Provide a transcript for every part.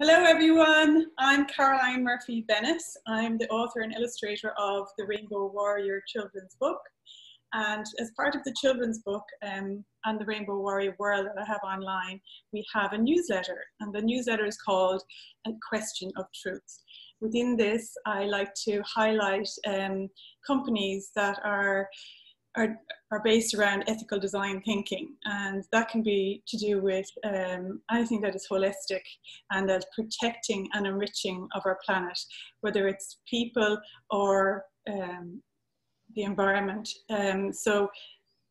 Hello everyone, I'm Caroline Murphy Bennis. I'm the author and illustrator of the Rainbow Warrior children's book. And as part of the children's book um, and the Rainbow Warrior World that I have online, we have a newsletter. And the newsletter is called A Question of Truth. Within this, I like to highlight um, companies that are are, are based around ethical design thinking, and that can be to do with um, anything that is holistic and that protecting and enriching of our planet, whether it's people or um, the environment. Um, so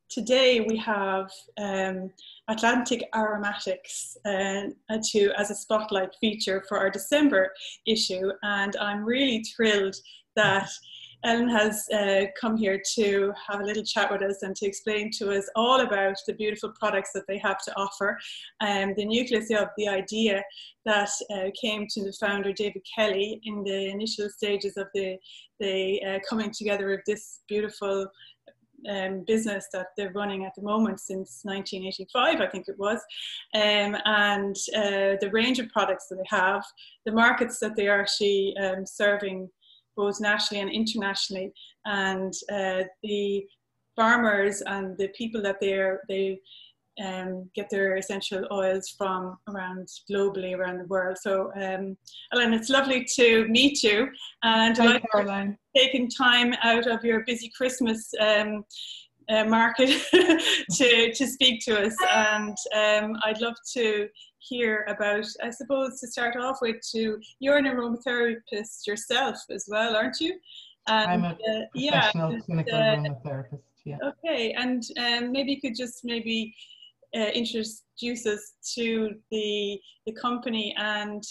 today we have um, Atlantic Aromatics uh, to as a spotlight feature for our December issue, and I'm really thrilled that. Ellen has uh, come here to have a little chat with us and to explain to us all about the beautiful products that they have to offer. Um, the nucleus of the idea that uh, came to the founder David Kelly in the initial stages of the, the uh, coming together of this beautiful um, business that they're running at the moment since 1985, I think it was, um, and uh, the range of products that they have, the markets that they are actually um, serving both nationally and internationally. And uh, the farmers and the people that they're, they um, get their essential oils from around globally around the world. So, um, Ellen, it's lovely to meet you and Hi, Caroline. taking time out of your busy Christmas um, uh, market to, to speak to us. And um, I'd love to hear about, I suppose, to start off with, to you're an aromatherapist yourself as well, aren't you? And, I'm a uh, professional yeah, clinical uh, aromatherapist. Yeah. Okay, and um, maybe you could just maybe uh, introduce us to the the company and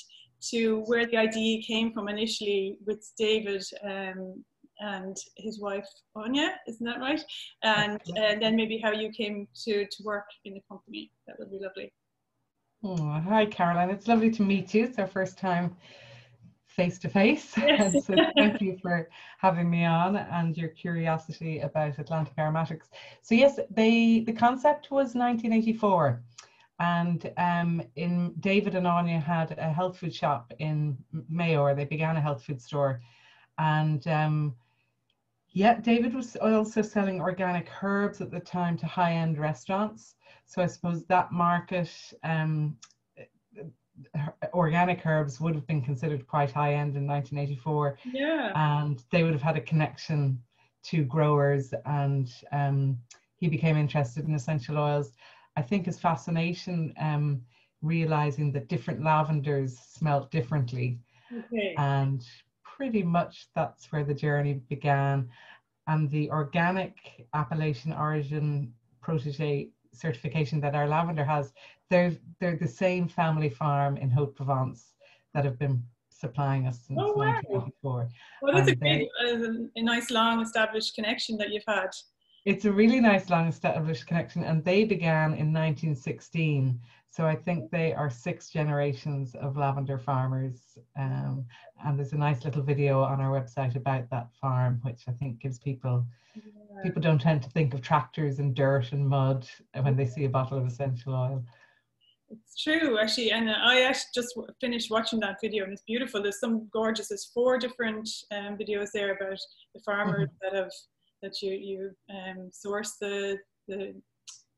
to where the idea came from initially with David um, and his wife Anya, isn't that right? And, and then maybe how you came to, to work in the company. That would be lovely. Oh, hi, Caroline. It's lovely to meet you. It's our first time face to face. So thank you for having me on and your curiosity about Atlantic Aromatics. So yes, they the concept was 1984 and um, in David and Anya had a health food shop in Mayo, they began a health food store. And um, yeah, David was also selling organic herbs at the time to high-end restaurants. So I suppose that market, um, organic herbs would have been considered quite high end in 1984. Yeah. And they would have had a connection to growers, and um, he became interested in essential oils. I think his fascination, um, realizing that different lavenders smelt differently. Okay. And pretty much that's where the journey began. And the organic appellation origin protege certification that our lavender has, they're, they're the same family farm in Haute Provence that have been supplying us since oh, wow. 1984. Well, that's a, great, uh, a nice long established connection that you've had. It's a really nice long established connection, and they began in 1916. So I think they are six generations of lavender farmers. Um, and there's a nice little video on our website about that farm, which I think gives people people don't tend to think of tractors and dirt and mud when they see a bottle of essential oil. It's true, actually, and I actually just finished watching that video, and it's beautiful. There's some gorgeous. There's four different um, videos there about the farmers mm-hmm. that have that you you um, source the the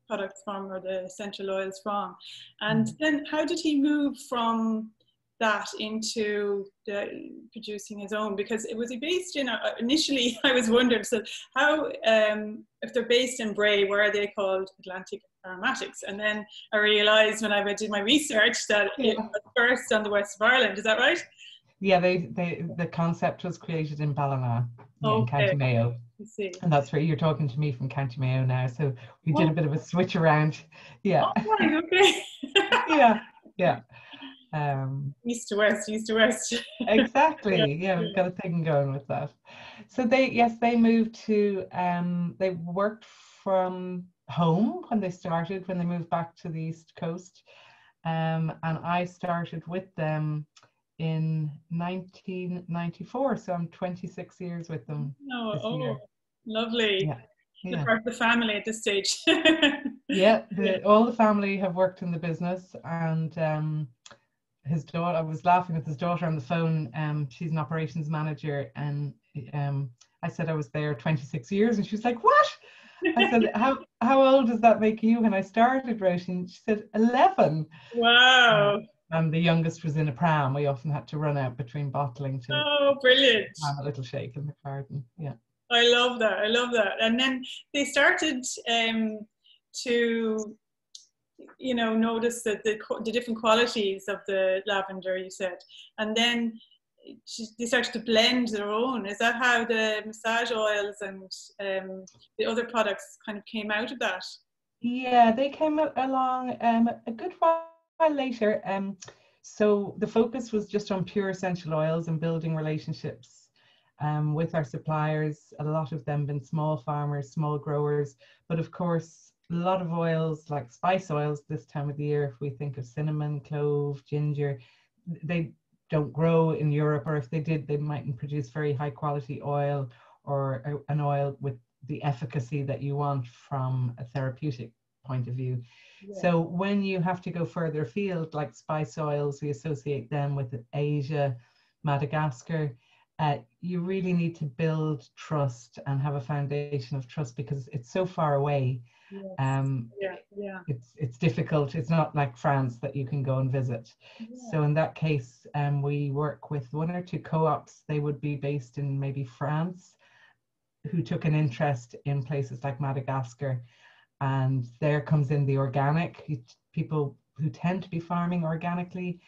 products from or the essential oils from, and mm-hmm. then how did he move from that into the, producing his own? Because it was based in uh, initially I was wondering so how um, if they're based in Bray where are they called? Atlantic Aromatics. And then I realized when I did my research that yeah. it was first on the west of Ireland. Is that right yeah they, they the concept was created in Ballina okay. in County Mayo and that's where you're talking to me from County Mayo now so we did a bit of a switch around yeah oh, right, okay yeah yeah um, east to west, east to west. exactly. Yeah, yeah, we've got a thing going with that. So they, yes, they moved to. Um, they worked from home when they started. When they moved back to the east coast, um, and I started with them in 1994. So I'm 26 years with them. Oh, oh lovely. Yeah. Yeah. part of the family at this stage. yeah, the, all the family have worked in the business, and um, his daughter. I was laughing with his daughter on the phone. Um, she's an operations manager, and um, I said I was there 26 years, and she was like, "What?" I said, "How how old does that make you?" When I started writing, she said, "11." Wow. Um, and the youngest was in a pram. We often had to run out between bottling to oh, brilliant! Have a little shake in the garden. Yeah. I love that. I love that. And then they started um, to, you know, notice that the the different qualities of the lavender. You said, and then they started to blend their own. Is that how the massage oils and um, the other products kind of came out of that? Yeah, they came along um, a good while later. Um, so the focus was just on pure essential oils and building relationships um, with our suppliers. A lot of them been small farmers, small growers, but of course, a lot of oils like spice oils this time of the year. If we think of cinnamon, clove, ginger, they don't grow in Europe, or if they did, they mightn't produce very high quality oil or an oil with the efficacy that you want from a therapeutic point of view. Yeah. So when you have to go further afield, like spice oils, we associate them with Asia, Madagascar. Uh, you really need to build trust and have a foundation of trust because it's so far away. Yes. Um, yeah, yeah. It's it's difficult. It's not like France that you can go and visit. Yeah. So in that case, um, we work with one or two co-ops. They would be based in maybe France, who took an interest in places like Madagascar, and there comes in the organic. People who tend to be farming organically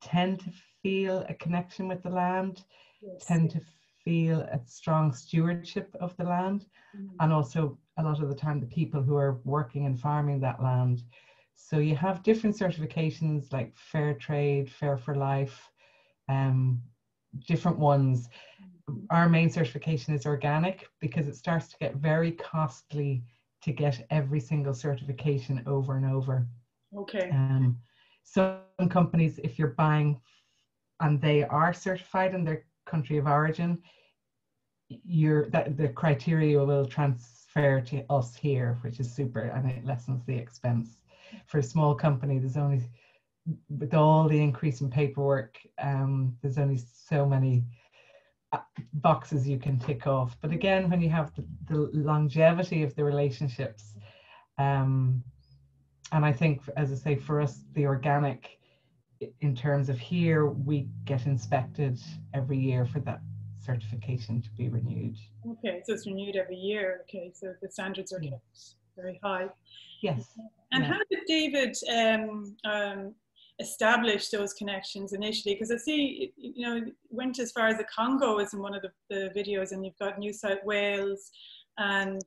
tend to feel a connection with the land, yes. tend to feel a strong stewardship of the land, mm. and also a lot of the time the people who are working and farming that land. So you have different certifications like fair trade, fair for life, um, different ones. Our main certification is organic because it starts to get very costly to get every single certification over and over. Okay. Um, some companies, if you're buying and they are certified in their country of origin, your that the criteria will transfer to us here, which is super, and it lessens the expense. For a small company, there's only, with all the increase in paperwork, um, there's only so many boxes you can tick off. But again, when you have the, the longevity of the relationships, um, and I think, as I say, for us, the organic, in terms of here, we get inspected every year for that certification to be renewed. Okay, so it's renewed every year. Okay, so the standards are kept very high. Yes. And yeah. how did David um, um, establish those connections initially? Because I see, you know, went as far as the Congo is in one of the, the videos, and you've got New South Wales, and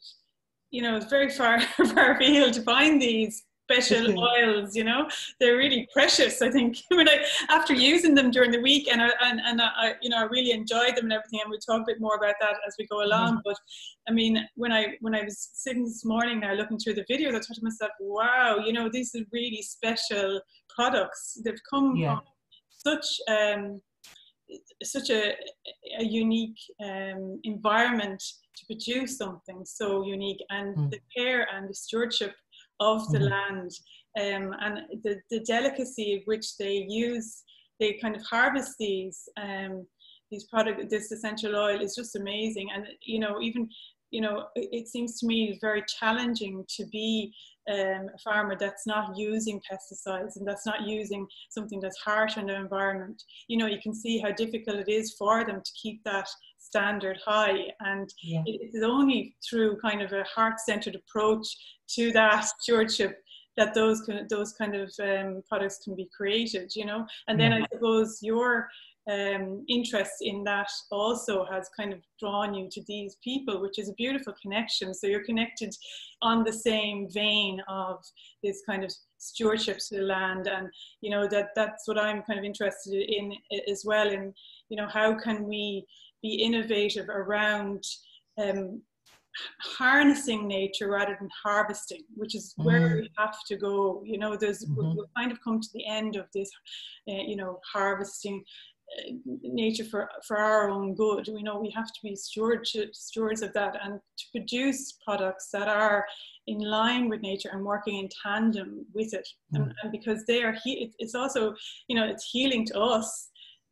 you know, it's very far far afield to find these special oils you know they're really precious i think when i after using them during the week and I, and, and I you know i really enjoyed them and everything and we'll talk a bit more about that as we go along mm. but i mean when i when i was sitting this morning now looking through the videos i thought to myself wow you know these are really special products they've come yeah. from such um such a, a unique um, environment to produce something so unique and mm. the care and the stewardship of the mm-hmm. land um, and the, the delicacy of which they use, they kind of harvest these um, these product, this essential oil is just amazing. And you know, even you know, it, it seems to me very challenging to be um, a farmer that's not using pesticides and that's not using something that's harsh on the environment. You know, you can see how difficult it is for them to keep that standard high. And yeah. it is only through kind of a heart-centered approach to that stewardship that those those kind of um, products can be created. You know, and then yeah. I suppose your um, interest in that also has kind of drawn you to these people, which is a beautiful connection. So you're connected on the same vein of this kind of stewardship to the land, and you know that that's what I'm kind of interested in as well. In you know how can we be innovative around um, harnessing nature rather than harvesting, which is where mm. we have to go. You know, there's mm-hmm. we'll kind of come to the end of this, uh, you know, harvesting nature for, for our own good. We know we have to be steward, stewards of that and to produce products that are in line with nature and working in tandem with it. Mm. And, and, because they are, he, it's also, you know, it's healing to us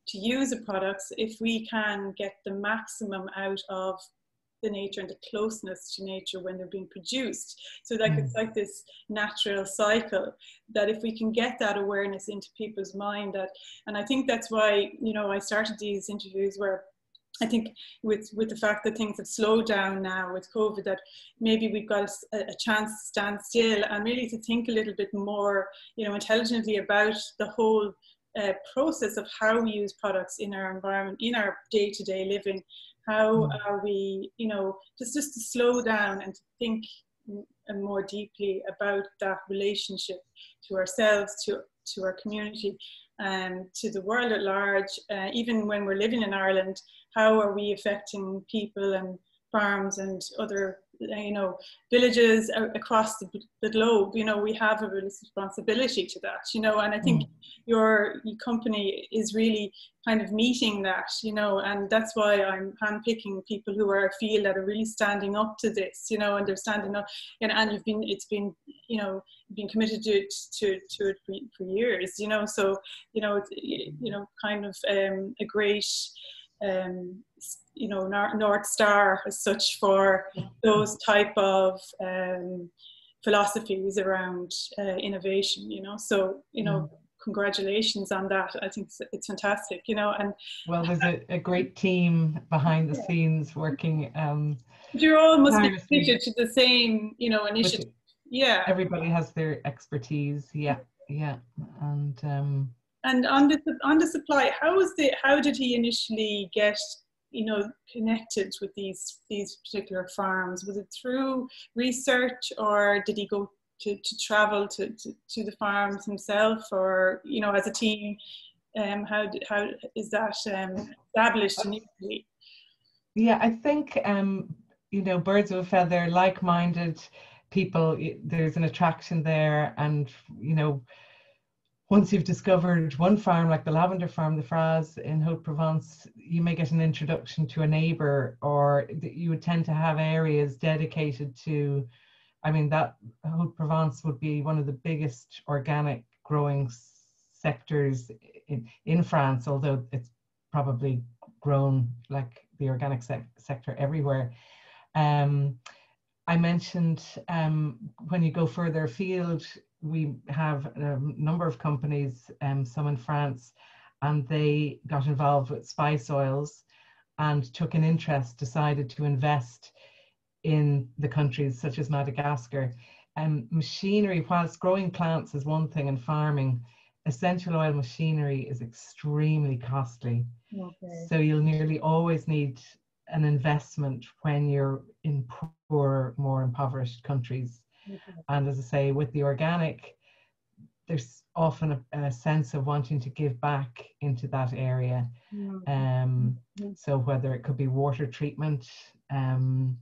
to use the products if we can get the maximum out of the nature and the closeness to nature when they're being produced. So like mm. it's like this natural cycle that if we can get that awareness into people's mind that and I think that's why, you know, I started these interviews where I think with with the fact that things have slowed down now with COVID, that maybe we've got a, a, chance to stand still and really to think a little bit more, you know, intelligently about the whole uh, process of how we use products in our environment, in our day-to-day living, how mm. are we, you know, just, just to slow down and to think more deeply about that relationship to ourselves, to, to our community, and to the world at large. Uh, even when we're living in Ireland, how are we affecting people and farms and other you know villages across the, the, globe you know we have a responsibility to that you know and i think mm. your, your company is really kind of meeting that you know and that's why i'm handpicking people who are feel that are really standing up to this you know and they're standing up and, and you've been it's been you know been committed to to to it for, for years you know so you know it's you know kind of um, a great um, you know North Star as such for those type of um, philosophies around uh, innovation. You know, so you know. Mm. Congratulations on that! I think it's, it's, fantastic, you know. And well, there's a, a great team behind the scenes working. Um, you're all must be committed to the same, you know, initiative. Yeah. Everybody has their expertise. Yeah, yeah, and um, and on the on the supply, how was the how did he initially get you know connected with these these particular farms? Was it through research, or did he go to, to travel to, to, to the farms himself, or you know as a team? Um, how how is that um, established initially? Yeah, I think um, you know birds of a feather, like-minded people. There's an attraction there, and you know once you've discovered one farm like the lavender farm, the Fraz in Haute-Provence, you may get an introduction to a neighbor or you would tend to have areas dedicated to, I mean, that Haute-Provence would be one of the biggest organic growing sectors in, in France, although it's probably grown like the organic sec- sector everywhere. Um, I mentioned um, when you go further afield, we have a number of companies, um, some in France, and they got involved with spice oils and took an interest, decided to invest in the countries such as Madagascar. Um, machinery, whilst growing plants is one thing and farming, essential oil machinery is extremely costly. Okay. So you'll nearly always need an investment when you're in poor, more impoverished countries. Mm-hmm. And as I say, with the organic, there's often a, a, sense of wanting to give back into that area. Mm-hmm. Um, mm-hmm. So whether it could be water treatment, um,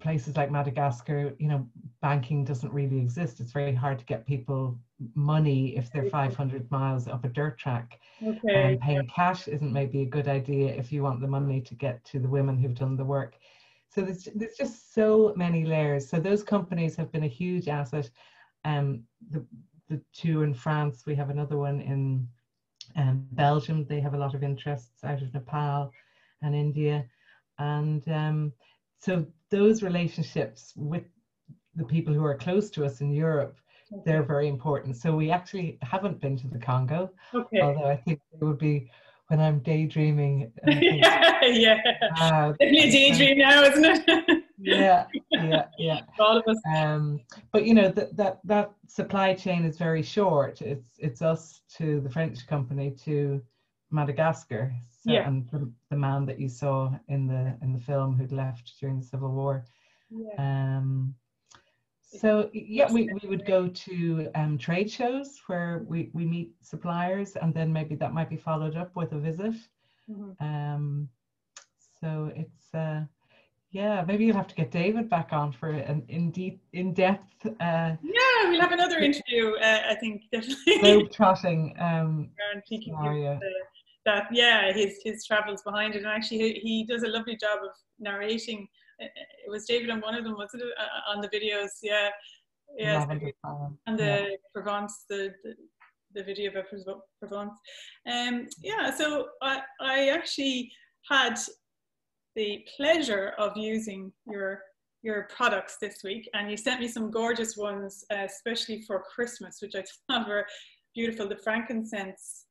places like Madagascar, you know, banking doesn't really exist. It's very hard to get people money if they're 500 miles up a dirt track. Okay. And paying cash isn't maybe a good idea if you want the money to get to the women who've done the work. So there's, there's just so many layers. So those companies have been a huge asset. Um, the, the two in France, we have another one in um, Belgium. They have a lot of interests out of Nepal and India. And um, so those relationships with the people who are close to us in Europe, they're very important. So we actually haven't been to the Congo, okay. although I think it would be when I'm daydreaming. yeah, yeah. Uh, Definitely a daydream now, isn't it? yeah, yeah, yeah. All of us. Um, but you know that that that supply chain is very short. It's it's us to the French company to Madagascar. So, yeah. And the, the man that you saw in the in the film who'd left during the Civil War. Yeah. Um, so yeah, we, we would go to um, trade shows where we, we meet suppliers and then maybe that might be followed up with a visit. Mm-hmm. Um, so it's, uh, yeah, maybe you'll have to get David back on for an in deep, in depth. Uh, yeah, we'll have another interview. Uh, I think definitely. Globe trotting um, scenario. that yeah his his travels behind it and actually he, he does a lovely job of narrating it was david on one of them wasn't it uh, on the videos? Yeah. Yeah and the yeah. provence the, the, the video about provence. Um yeah so i i actually had the pleasure of using your your products this week and you sent me some gorgeous ones uh, especially for christmas which i thought were beautiful. The frankincense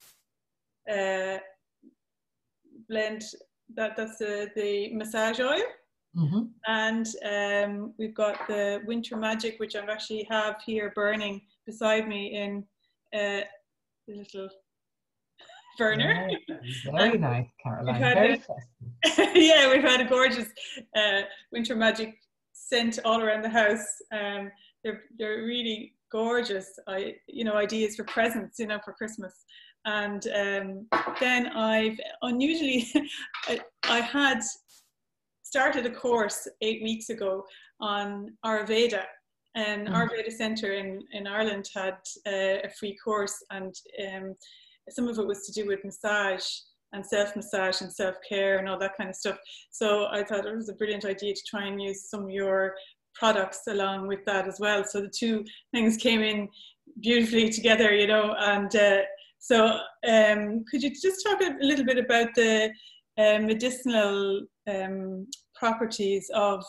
uh, blend that that's the, the massage oil mm-hmm. and um, we've got the winter magic which i actually have here burning beside me in uh, a little burner. Very nice caroline. very a, yeah we've had a gorgeous uh, winter magic scent all around the house. Um, they're, they're really gorgeous I, you know ideas for presents you know for christmas. And um, then I've unusually I, I, had started a course eight weeks ago on Ayurveda and mm. Ayurveda Centre in, in Ireland had uh, a free course and um, some of it was to do with massage and self-massage and self-care and all that kind of stuff. So I thought it was a brilliant idea to try and use some of your products along with that as well. So the two things came in beautifully together, you know, and uh, so um, could you just talk a little bit about the uh, medicinal um, properties of,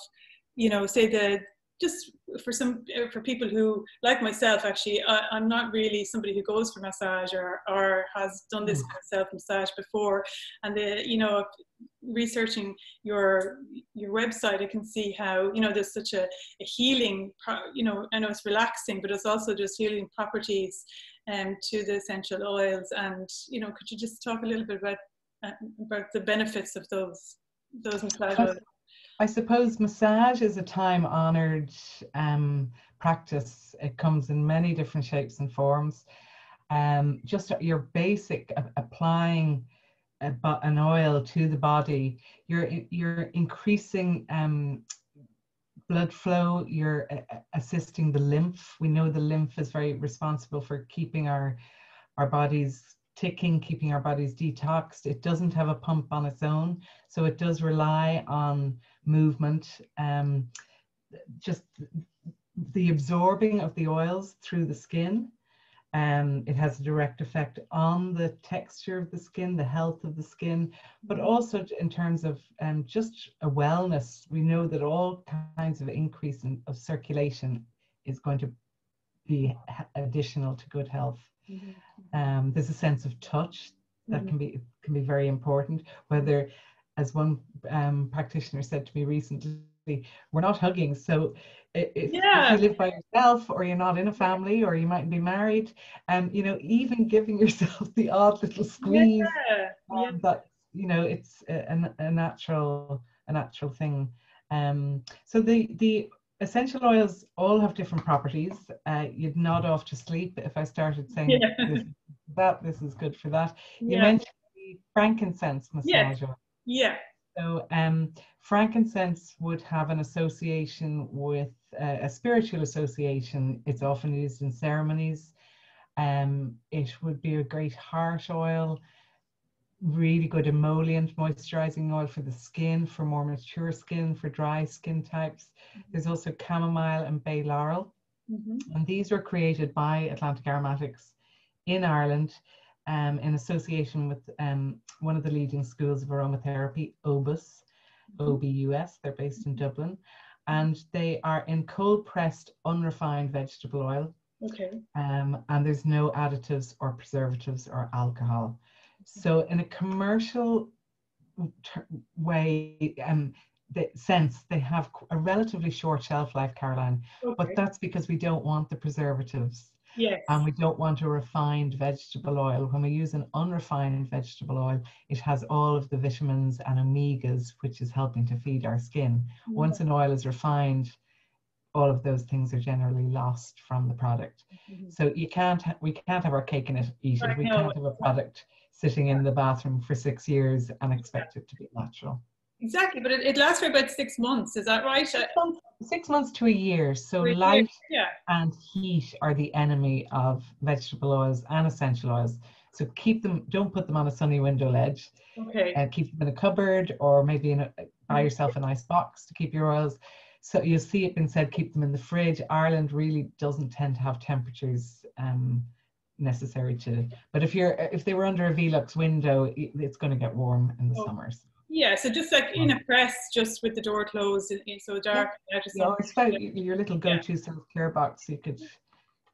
you know, say the just for some for people who like myself actually I, am not really somebody who goes for massage or, or has done this mm. kind of self massage before and the you know researching your your website i can see how you know there's such a, a healing you know i know it's relaxing but it's also just healing properties um, to the essential oils. And you know, could you just talk a little bit about uh, about the benefits of those those massage oils? I suppose massage is a time honored um, practice. It comes in many different shapes and forms. Um, just your basic applying a, an oil to the body, you're you're increasing um, blood flow, you're assisting the lymph. We know the lymph is very responsible for keeping our, our bodies ticking, keeping our bodies detoxed. It doesn't have a pump on its own, so it does rely on movement. Um, just the absorbing of the oils through the skin um, it has a direct effect on the texture of the skin, the health of the skin, but also in terms of um, just a wellness. We know that all kinds of increase in, of circulation is going to be additional to good health. Mm-hmm. Um, there's a sense of touch that mm-hmm. can be can be very important. Whether, as one um, practitioner said to me recently, we're not hugging, so if, yeah. if, you live by yourself or you're not in a family or you mightn't be married and um, you know even giving yourself the odd little squeeze yeah. Um, yeah. that you know it's a, a, natural a natural thing um, so the the essential oils all have different properties uh, you'd nod off to sleep if i started saying yeah. this, that this is good for that you mentioned the frankincense massage yeah. Yeah so um, frankincense would have an association with uh, a spiritual association. It's often used in ceremonies. Um, it would be a great heart oil, really good emollient moisturizing oil for the skin, for more mature skin, for dry skin types. Mm-hmm. There's also chamomile and bay laurel. Mm-hmm. And these were created by Atlantic Aromatics in Ireland um, in association with um, one of the leading schools of aromatherapy, OBUS, mm-hmm. OBUS. They're based in Dublin. And they are in cold pressed, unrefined vegetable oil. Okay. Um, and there's no additives or preservatives or alcohol. So, in a commercial way, um, the sense they have a relatively short shelf life, Caroline, okay. but that's because we don't want the preservatives. Yes. And we don't want a refined vegetable oil. When we use an unrefined vegetable oil, it has all of the vitamins and omegas, which is helping to feed our skin. Yeah. Once an oil is refined, all of those things are generally lost from the product. Mm-hmm. So you can't we can't have our cake and eat it. We can't have a product sitting in the bathroom for six years and expect it to be natural. Exactly, but it, it lasts for about six months. Is that right? Six months, six months to a year. So a light year, yeah. and heat are the enemy of vegetable oils and essential oils. So keep them, don't put them on a sunny window ledge. Okay. Uh, keep them in a cupboard or maybe in a, buy Mm. yourself a nice box to keep your oils. So you'll see it been said, keep them in the fridge. Ireland really doesn't tend to have temperatures um, necessary to, but if you're, if they were under a Velux window, it's going to get warm in the Oh. summers. Yeah, so just like in a press, just with the door closed, and, in- so dark. Yeah, just You know, it's about your little go-to self-care box. You could,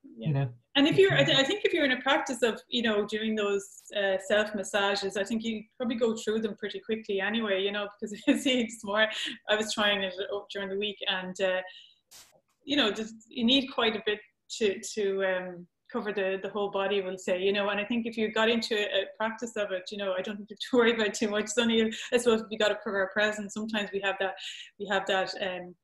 Yeah. you know, And if you're, I, th- I think if you're in a practice of, you know, doing those uh, self massages, I think you probably go through them pretty quickly anyway, you know, because see it's more, I was trying it up during the week and, uh, you know, just, you need quite a bit to, to um, cover the, the whole body, we'll say, you know, and I think if you got into a, a practice of it, you know, I don't think you have to worry about too much. It's I suppose, we got to cover our presence. Sometimes we have that, we have that, um,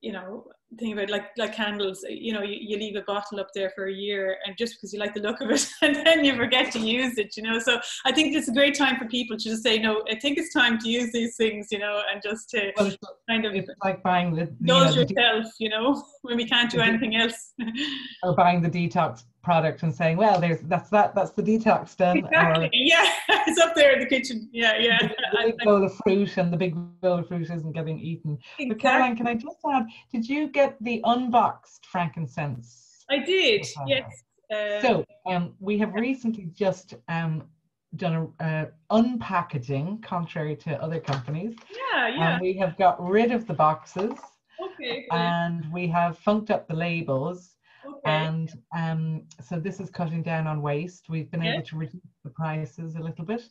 you know, thing about like like candles eh, you know you, you leave a bottle up there for a year and just because you like the look of it and then you forget to use it you know so i think it's a great time for people to just say no i think it's time to use these things you know and just to well, kind of it's like buying the, you know, indulge the uh, yourself you know when we can't do anything else or buying the detox product and saying, well, there's that's that that's the detox done. exactly Or yeah it's up there in the kitchen yeah yeah the, the big bowl of fruit and the big bowl of fruit isn't getting eaten. But. Caroline, can I just add, did you get the unboxed frankincense? i did yes uh, So um, we have recently just um, done a uh, unpackaging, contrary to other companies, yeah yeah and we have got rid of the boxes okay and we have funked up the labels. okay And um, so this is cutting down on waste. We've been Yeah. able to reduce the prices a little bit.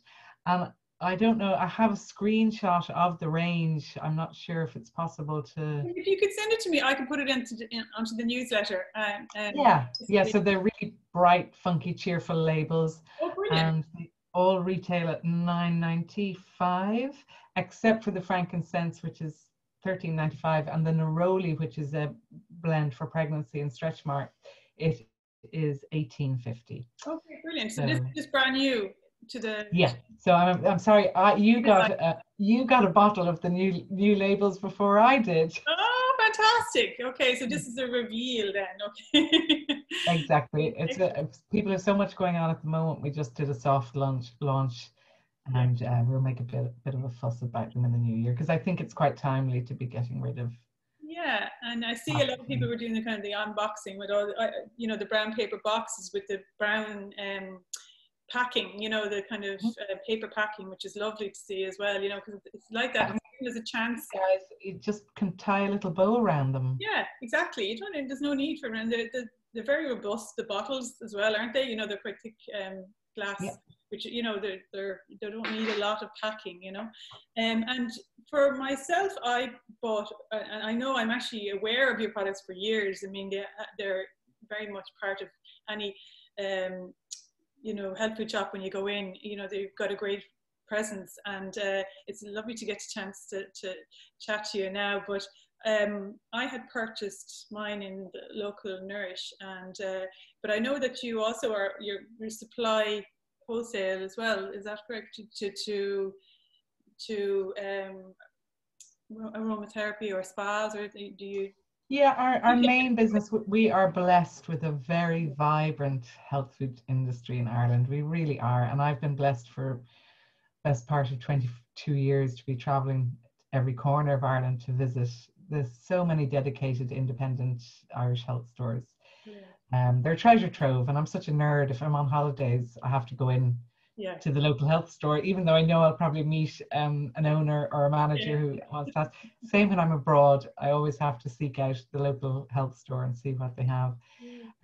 And I don't know, I have a screenshot of the range. I'm not sure if it's possible to. if you could send it to me i can put it into the, in, onto the newsletter uh, and Yeah, yeah. So they're really bright, funky, cheerful labels. oh brilliant And they all retail at 9.95, except for the frankincense, which is 13.95, and the neroli, which is a blend for pregnancy and stretch mark, it is 18.50. Okay, brilliant. So this is brand new to the. Yeah. So I'm, I'm sorry, I, you got a, you got a bottle of the new new labels before I did. Oh, fantastic. Okay, so this is a reveal then. Okay. Exactly. It's a, people have so much going on at the moment. We just did a soft launch launch, and uh, we'll make a bit bit of a fuss about them in the new year because I think it's quite timely to be getting rid of. Yeah, and I see a lot of people were doing the kind of the unboxing with all, the, uh, you know, the brown paper boxes with the brown um, packing, you know, the kind of uh, paper packing, which is lovely to see as well, you know, because it's like that. There's a chance. Guys, you just can tie a little bow around them. Yeah, exactly. You don't. There's no need for them. They're, they're, they're very robust. The bottles as well, aren't they? You know, they're quite thick um, glass, Yeah. which you know they're, they're they don't need a lot of packing. You know, um, and for myself, I bought, uh, and I know I'm actually aware of your products for years. I mean, they they're very much part of any. Um, you know, health food shop when you go in, you know, they've got a great presence and uh, it's lovely to get a chance to, to chat to you now. But um, I had purchased mine in the local Nourish, and uh, but I know that you also are your, your supply wholesale as well. Is that correct? To to to, um, aromatherapy or spas, or do you? Yeah, our, our main business, we are blessed with a very vibrant health food industry in Ireland. We really are. And I've been blessed for best part of 22 years to be traveling every corner of Ireland to visit. There's so many dedicated independent Irish health stores. Um, they're a treasure trove, and I'm such a nerd. If I'm on holidays, I have to go in Yeah. to the local health store, even though I know I'll probably meet um, an owner or a manager Yeah. who wants that. Same when I'm abroad, I always have to seek out the local health store and see what they have.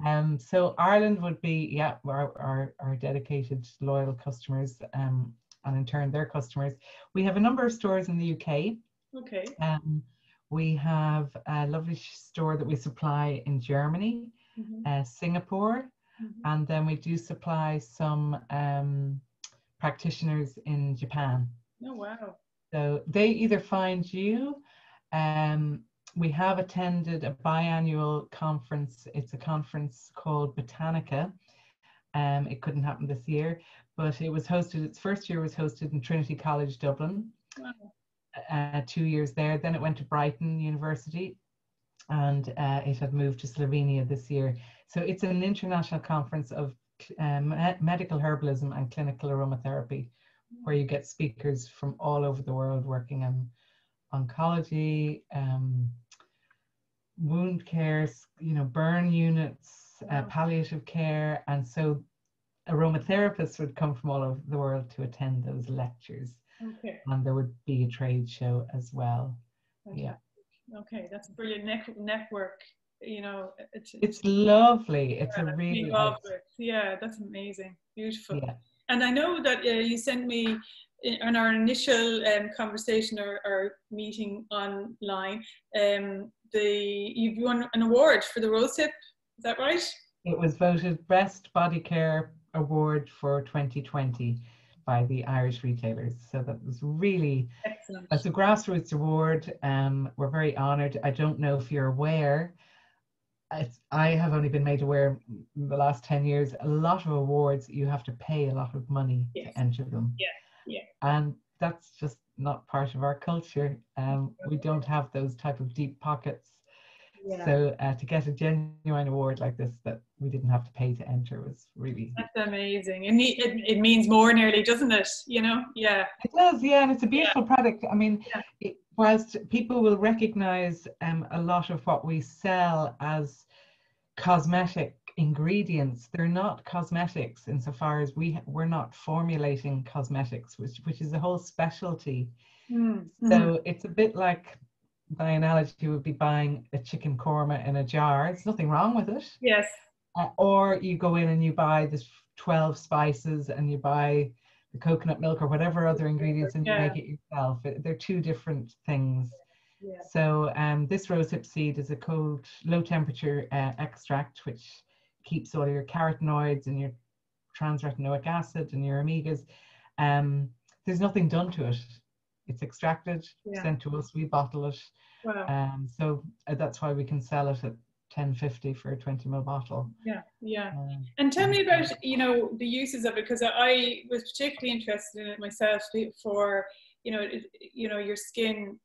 Um, so Ireland would be, yeah, our, our, our dedicated loyal customers, um, and in turn their customers. We have a number of stores in the UK. Okay. Um, we have a lovely store that we supply in Germany, Mhm. uh, Singapore, Mhm. and then we do supply some um, practitioners in Japan. Oh wow. So they either find you. Um, we have attended a biannual conference. It's a conference called Botanica. Um, it couldn't happen this year, but it was hosted. Its first year was hosted in Trinity College Dublin. Wow. Uh, two years there. Then it went to Brighton University, and uh, it had moved to Slovenia this year. So it's an international conference of um, medical herbalism and clinical aromatherapy, where you get speakers from all over the world working on oncology, um, wound care, you know, burn units, uh, palliative care, and so aromatherapists would come from all over the world to attend those lectures. Okay. And there would be a trade show as well. Okay. Yeah. Okay, that's a brilliant ne- network. You know, it's, it's lovely. It's yeah, a really nice. yeah, that's amazing, beautiful. Yeah. And I know that uh, you sent me in our initial um, conversation or, or, meeting online, um, the you've won an award for the rosehip. Is that right? It was voted best body care award for 2020 by the Irish retailers. So that was really, Excellent. as a grassroots award, um, we're very honoured. I don't know if you're aware, I have only been made aware in the last 10 years, a lot of awards, you have to pay a lot of money yes. to enter them. Yeah, yeah. And that's just not part of our culture. Um, we don't have those type of deep pockets yeah. So uh, to get a genuine award like this that we didn't have to pay to enter was really that's amazing. It, it, it means more nearly, doesn't it? You know, yeah. It does, yeah, and it's a beautiful yeah. product. I mean, yeah. it, whilst people will recognize um, a lot of what we sell as cosmetic ingredients, they're not cosmetics insofar as we we're not formulating cosmetics, which which is a whole specialty. Mm. So mm. it's a bit like by analogy you would be buying a chicken korma in a jar. it's nothing wrong with it. Yes. Uh, or you go in and you buy this 12 spices and you buy the coconut milk or whatever other ingredients and yeah. you make it yourself. They're two different things. Yeah. So um, this rosehip seed is a cold, low temperature uh, extract which keeps all your carotenoids and your transretinoic acid and your omegas. Um, there's nothing done to it it's extracted, yeah. sent to us, we bottle it. Wow. Um, so uh, that's why we can sell it at 10.50 for a 20 ml bottle. Yeah, yeah. Um, and tell me about you know the uses of it because I was particularly interested in it myself for you know you know your skin,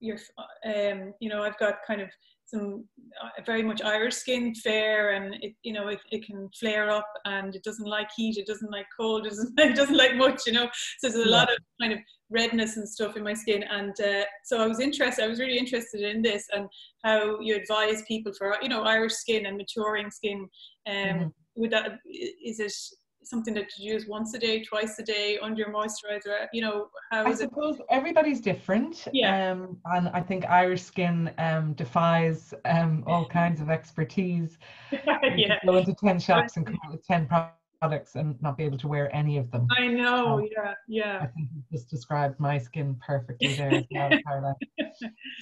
your um you know I've got kind of some uh, very much Irish skin, fair, and it you know it, it can flare up and it doesn't like heat, it doesn't like cold, it doesn't, it doesn't like much, you know. So there's a yeah. lot of kind of redness and stuff in my skin, and uh, so I was interested. I was really interested in this and how you advise people for you know Irish skin and maturing skin. Um, mm-hmm. Would that is it something that you use once a day, twice a day under your moisturizer? You know, how I suppose it? everybody's different. Yeah. Um, and I think Irish skin um, defies um, all kinds of expertise. yeah. Go into 10 shops and come out with 10 products and not be able to wear any of them. I know, um, yeah, yeah. I think you just described my skin perfectly there as well, Caroline.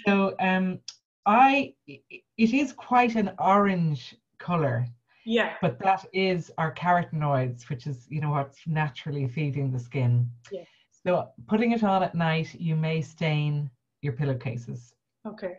So um, I, it is quite an orange color. Yeah. But that is our carotenoids, which is, you know, what's naturally feeding the skin. Yeah. So putting it on at night, you may stain your pillowcases. Okay.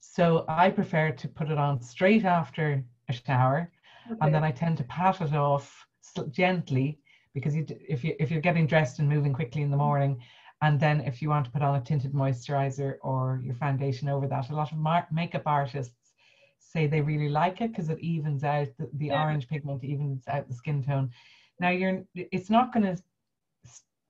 So I prefer to put it on straight after a shower, okay. and then I tend to pat it off gently because you, if you if you're getting dressed and moving quickly in the mm. morning, and then if you want to put on a tinted moisturizer or your foundation over that, a lot of makeup artists say they really like it because it evens out the, the yeah. orange pigment evens out the skin tone now you're it's not going to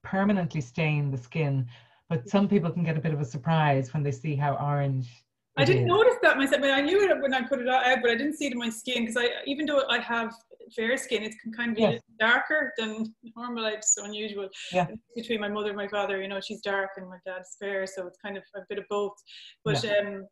permanently stain the skin but mm. some people can get a bit of a surprise when they see how orange I didn't notice that myself. I, mean, I knew it when I put it out, but I didn't see it in my skin because I, even though I have fair skin, it can kind of be darker than normal. It's unusual. Yeah. Between my mother and my father, you know, she's dark and my dad's fair, so it's kind of a bit of both. But yeah. um,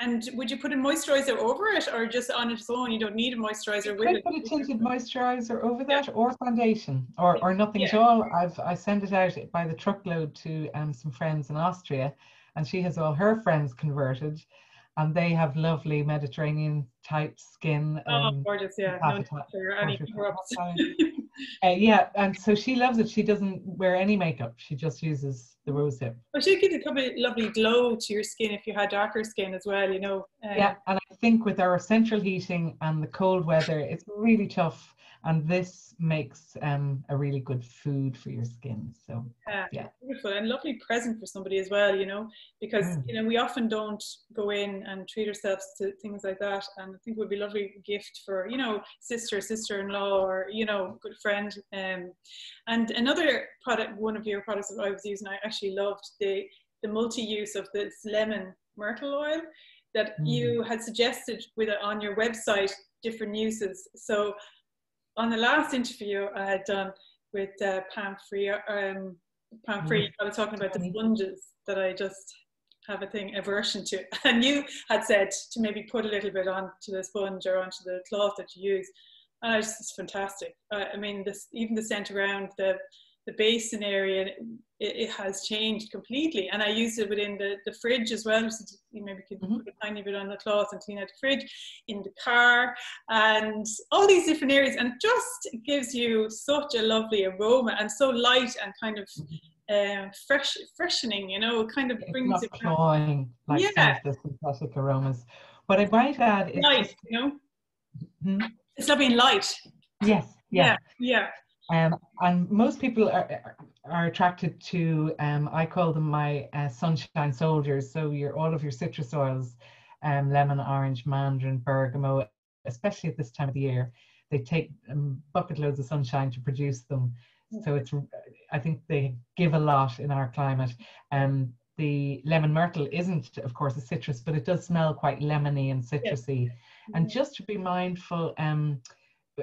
and would you put a moisturizer over it or just on its own? You don't need a moisturizer you with could it. Put a tinted moisturizer over that, yeah. or foundation, or, or nothing yeah. at all. I've I send it out by the truckload to um, some friends in Austria, and she has all her friends converted, and they have lovely Mediterranean type skin. Oh, um, gorgeous! Yeah, no any uh, yeah, and so she loves it. She doesn't wear any makeup. She just uses the rosehip. Well, she could give a lovely glow to your skin if you had darker skin as well. You know. Um, yeah, and think with our central heating and the cold weather, it's really tough. And this makes um, a really good food for your skin. So yeah, yeah, beautiful and lovely present for somebody as well. You know, because mm. you know we often don't go in and treat ourselves to things like that. And I think it would be a lovely gift for you know sister, sister-in-law, or you know good friend. Um, and another product, one of your products that I was using, I actually loved the the multi-use of this lemon myrtle oil that mm. you had suggested with it on your website different uses. So on the last interview I had done with uh, Pam Free, um, Pam Free, mm. I was talking about the sponges that I just have a thing aversion to, and you had said to maybe put a little bit onto the sponge or onto the cloth that you use, and I just it's fantastic. Uh, I mean, this even the scent around the the basin area it, it, has changed completely and i use it within the, the fridge as well so you maybe could mm-hmm. put a tiny bit on the cloth and clean out the fridge in the car and all these different areas and just gives you such a lovely aroma and so light and kind of uh, fresh freshening you know kind of brings it's not it clawing like yeah. the synthetic aromas what i might add is light you know hmm? it's not being light yes yeah yeah, yeah. Um, and most people are, are attracted to, um, I call them my uh, sunshine soldiers. So your all of your citrus oils, um, lemon, orange, mandarin, bergamot, especially at this time of the year, they take um, bucket loads of sunshine to produce them. So it's, I think they give a lot in our climate. Um, the lemon myrtle isn't, of course, a citrus, but it does smell quite lemony and citrusy. Yes. And just to be mindful, um,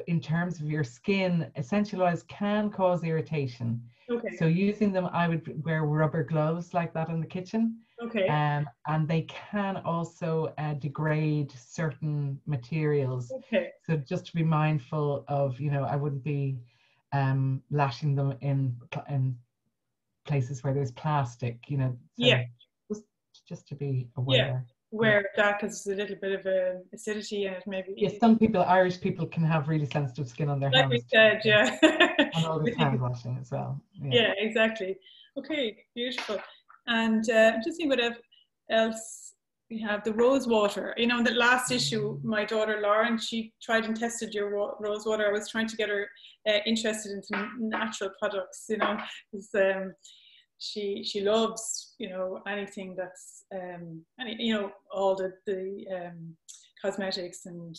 in terms of your skin, essential oils can cause irritation. Okay. So using them, I would wear rubber gloves like that in the kitchen. Okay. Um, and they can also uh, degrade certain materials. Okay. So just to be mindful of, you know, I wouldn't be um, lashing them in in places where there's plastic. You know. So yeah. Just just to be aware. Yeah where that because a little bit of an acidity in it maybe. Yes some people irish people can have really sensitive skin on their like hands. we said yeah. And all the hand washing as well yeah. yeah, exactly. Okay beautiful. And uh, i'm just seeing what else we have the rose water. You know in the last issue my daughter lauren she tried and tested your rose water. I was trying to get her uh, interested into natural products you know um, she she loves you know anything that's um any you know all the the um, cosmetics and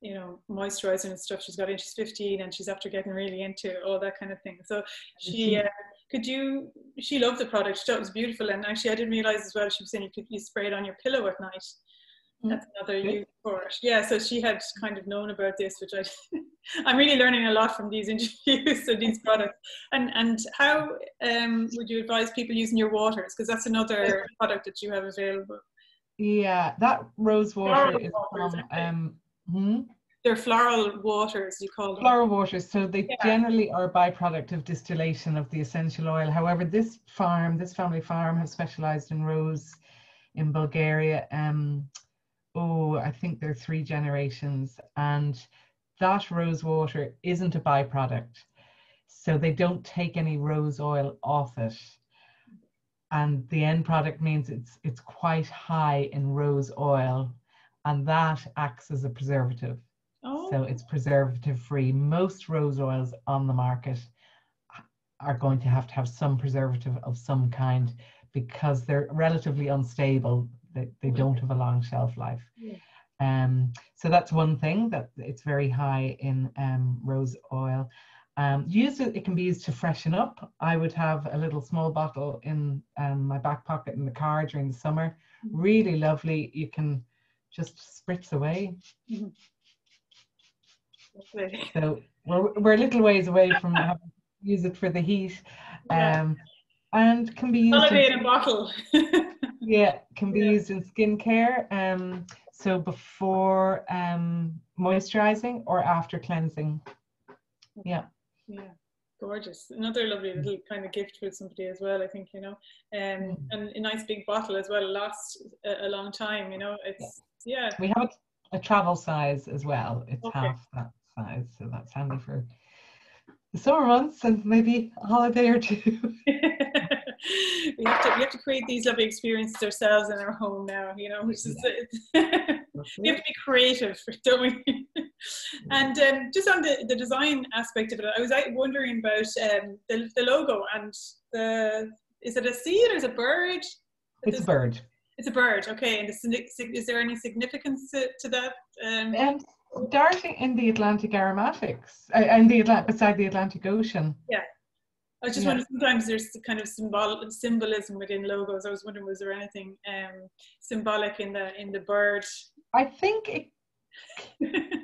you know moisturizing and stuff. She's got in she's 15 and she's after getting really into all that kind of thing. So she uh, could you she loved the product. She thought it was beautiful. And actually i didn't realize as well she was saying you could you spray it on your pillow at night. Mm. That's another use for it. Yeah, so she had kind of known about this, which I, I'm really learning a lot from these interviews and these products. And and how um, would you advise people using your waters? Because that's another product that you have available. Yeah, that rose water is waters, from. Um, hmm? They're floral waters, you call them. Floral waters. So they yeah. generally are a byproduct of distillation of the essential oil. However, this farm, this family farm, has specialized in rose in Bulgaria. Um, oh, I think they're three generations, and that rose water isn't a byproduct. So they don't take any rose oil off it. And the end product means it's it's quite high in rose oil, and that acts as a preservative. Oh. So it's preservative free. Most rose oils on the market are going to have to have some preservative of some kind because they're relatively unstable they, they don't have a long shelf life. Yeah. Um, so that's one thing that it's very high in um, rose oil. Um, used it can be used to freshen up. I would have a little small bottle in um, my back pocket in the car during the summer. Mm-hmm. Really lovely. You can just spritz away. Mm-hmm. So we're, we're a little ways away from having to use it for the heat. Um, and can be used holiday in, in a bottle. yeah, can be yeah. used in skincare. Um, so before um, moisturizing or after cleansing. Yeah. Yeah. Gorgeous. Another lovely little kind of gift for somebody as well, I think, you know. Um, mm. And a nice big bottle as well, lasts a, a long time, you know. It's, yeah. yeah. We have a, a, travel size as well. It's okay. half that size, so that's handy for the summer months and maybe a holiday or two. we have to we have to create these lovely experiences ourselves in our home now, you know, which is yeah. we have to be creative, don't we? and um, just on the, the design aspect of it, I was wondering about um, the, the logo and the is it a seed or is it a bird? It's a bird. It's a bird. Okay, and is there any significance to, to that? Um, um, darting in the Atlantic aromatics, uh, in the Atlantic, beside the Atlantic Ocean. Yeah. I was just yeah. wondering. Sometimes there's kind of symbol symbolism within logos. I was wondering, was there anything um, symbolic in the in the bird? I think it.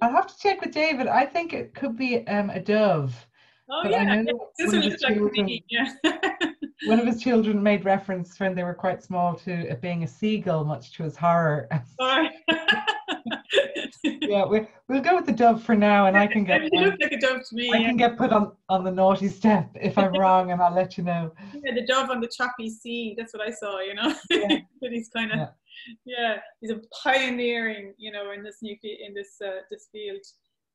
I'll have to check with David. I think it could be um, a dove. Oh yeah, this one looks like me. Yeah. one of his children made reference when they were quite small to it being a seagull, much to his horror. yeah, we, we'll go with the dove for now, and I can get. You look like a dove to me. I can get put on on the naughty step if I'm wrong, and I'll let you know. Yeah, the dove on the choppy sea. That's what I saw. You know, yeah. he's kind of, yeah. yeah. he's a pioneering, you know, in this new in this uh, this field,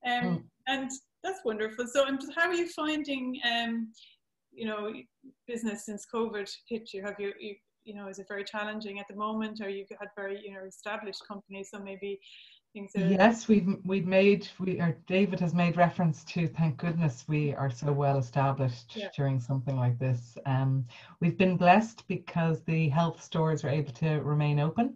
um, mm. and that's wonderful. So, and how are you finding, um, you know, business since COVID hit you? Have you, you you know, is it very challenging at the moment, or you've had very, you know, established companies, so maybe Yes, we've we've made we or David has made reference to thank goodness we are so well established yeah. during something like this. Um, we've been blessed because the health stores are able to remain open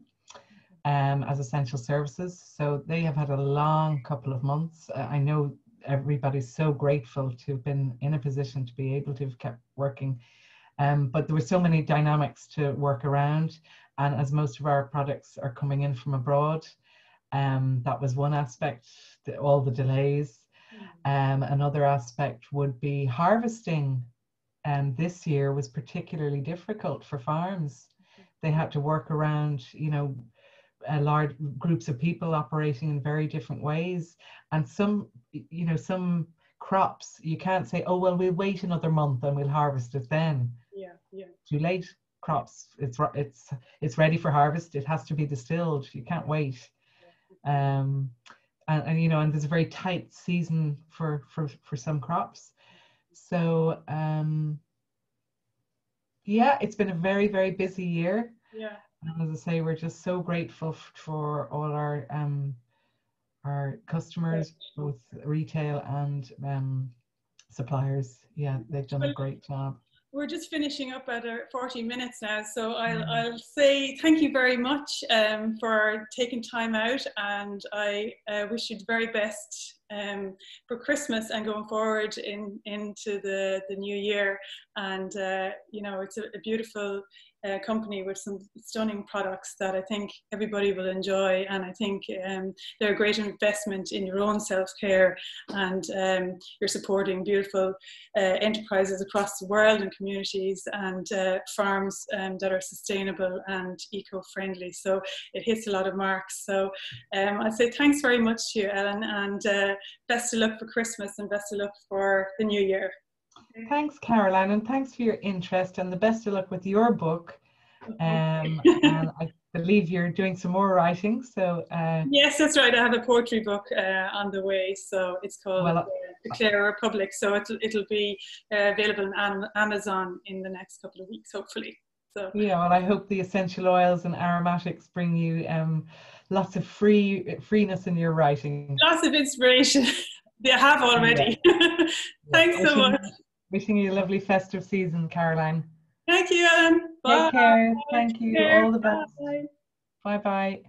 um, as essential services. So they have had a long couple of months. Uh, I know everybody's so grateful to have been in a position to be able to have kept working. Um, but there were so many dynamics to work around. And as most of our products are coming in from abroad, um, that was one aspect, the, all the delays. Mm. Um, another aspect would be harvesting. And um, this year was particularly difficult for farms. They had to work around, you know, large groups of people operating in very different ways. And some, you know, some crops you can't say, oh well, we'll wait another month and we'll harvest it then. Yeah, yeah. Too late. Crops, it's it's it's ready for harvest. It has to be distilled. You can't wait um, and, and, you know, and there's a very tight season for for for some crops. So um, yeah, it's been a very very busy year. Yeah. And as I say, we're just so grateful for all our um, our customers, both retail and um, suppliers. Yeah, they've done a great job we're just finishing up at 40 minutes now, so I'll, mm. I'll say thank you very much um, for taking time out, and I uh, wish you the very best um, for Christmas and going forward in into the the new year. And uh, you know, it's a, a beautiful uh, company with some stunning products that I think everybody will enjoy. And I think um, they're a great investment in your own self care and um, you're supporting beautiful uh, enterprises across the world and communities and uh, farms um, that are sustainable and eco friendly. So it hits a lot of marks. So um, I'd say thanks very much to you, Ellen, and uh, best of luck for Christmas and best of luck for the new year. Thanks, Caroline, and thanks for your interest and the best of luck with your book. Um, and I believe you're doing some more writing. So uh, yes, that's right. I have a poetry book uh, on the way. So it's called well, uh, Declare a Republic. So it'll it'll be uh, available on Amazon in the next couple of weeks, hopefully. So yeah, well, I hope the essential oils and aromatics bring you um, lots of free freeness in your writing. Lots of inspiration. they have already. Yeah. Thanks yeah. so much. Wishing you a lovely festive season, Caroline. Thank you, Ellen. Bye. Take care. Thank you. All the best. Bye bye.